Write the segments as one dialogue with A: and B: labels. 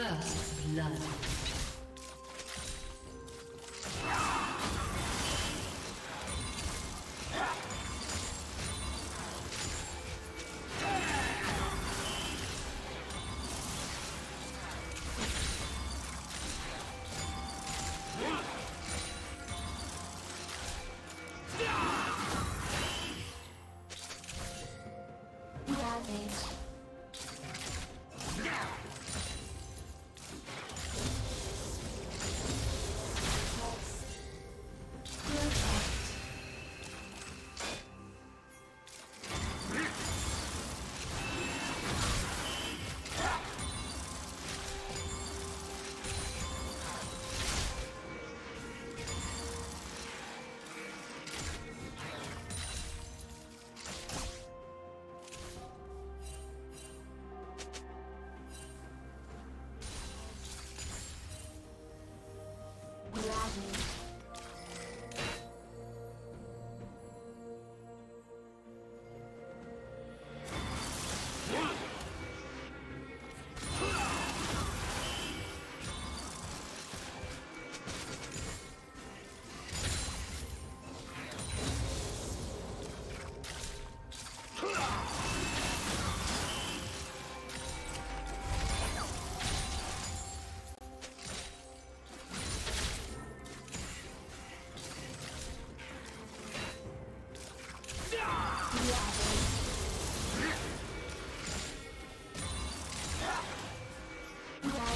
A: First blood. Yeah.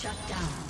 A: Shut down.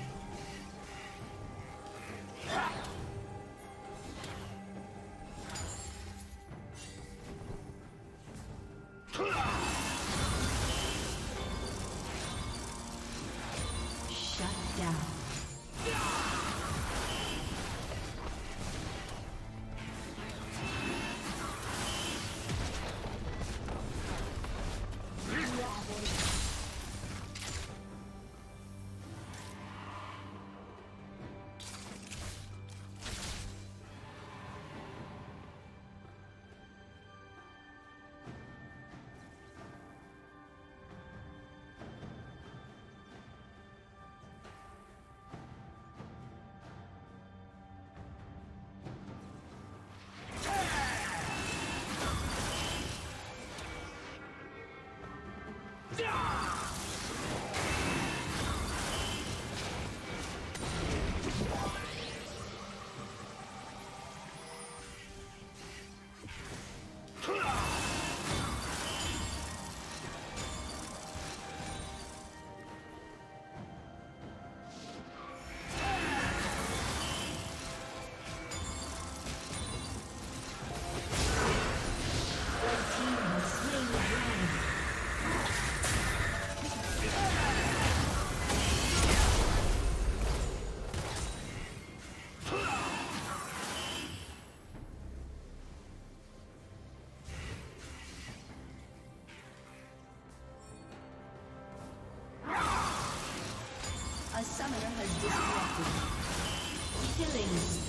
A: Killing